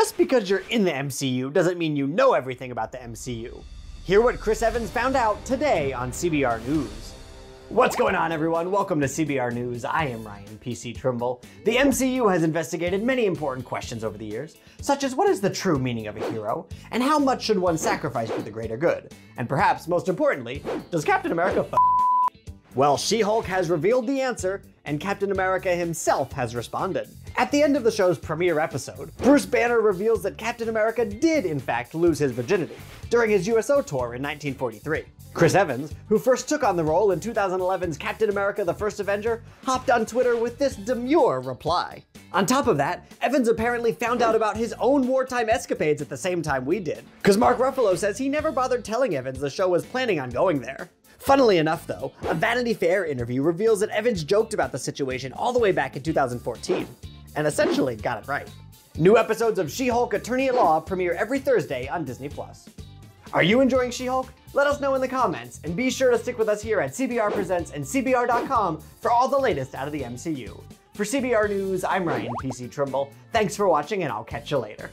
Just because you're in the MCU doesn't mean you know everything about the MCU. Hear what Chris Evans found out today on CBR News. What's going on, everyone? Welcome to CBR News. I am Ryan PC Trimble. The MCU has investigated many important questions over the years, such as what is the true meaning of a hero, and how much should one sacrifice for the greater good? And perhaps most importantly, does Captain America well, She Hulk has revealed the answer, and Captain America himself has responded. At the end of the show's premiere episode, Bruce Banner reveals that Captain America did, in fact, lose his virginity during his USO tour in 1943. Chris Evans, who first took on the role in 2011's Captain America the First Avenger, hopped on Twitter with this demure reply. On top of that, Evans apparently found out about his own wartime escapades at the same time we did, because Mark Ruffalo says he never bothered telling Evans the show was planning on going there. Funnily enough, though, a Vanity Fair interview reveals that Evans joked about the situation all the way back in 2014, and essentially got it right. New episodes of She-Hulk Attorney at Law premiere every Thursday on Disney+. Are you enjoying She-Hulk? Let us know in the comments, and be sure to stick with us here at CBR Presents and CBR.com for all the latest out of the MCU. For CBR News, I'm Ryan PC Trimble. Thanks for watching, and I'll catch you later.